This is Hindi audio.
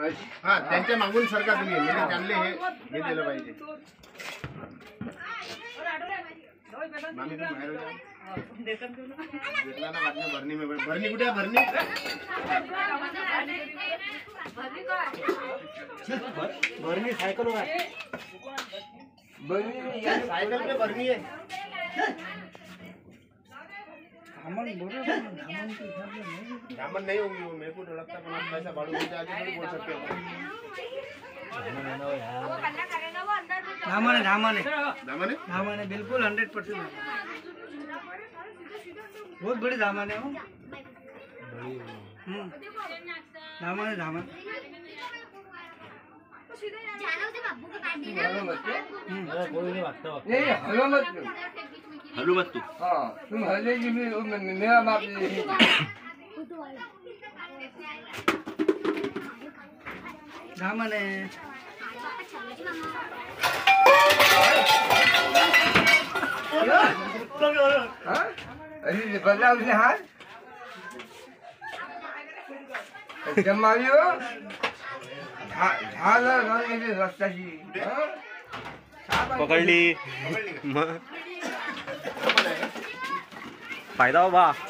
हा त्यांच्या मागून सरका तुम्ही. म्हणजे त्यांना हे हे दिलं पाहिजे. मामी तुम्ही बाहेर घेतला ना बातम्या भरणी में भरणी कुठे आहे? भरणी? भरणी सायकल सायकल पे भरणी है दामन नहीं होंगी वो मेरे को तो लगता है आप पैसा बाड़ू मुझे आगे नहीं बोल सकते हो। धामाने धामाने दामन है। धामाने बिल्कुल हंड्रेड परसेंट बहुत बड़ी धामाने हो हम्म, धामाने धामाने हलू मत तू तुम हले की भी वो मेरा बाप हाँ? अरे बदला उसने हाथ झालं हाँ? पकडली पकडली फ़ायदा बाबा तुम्ही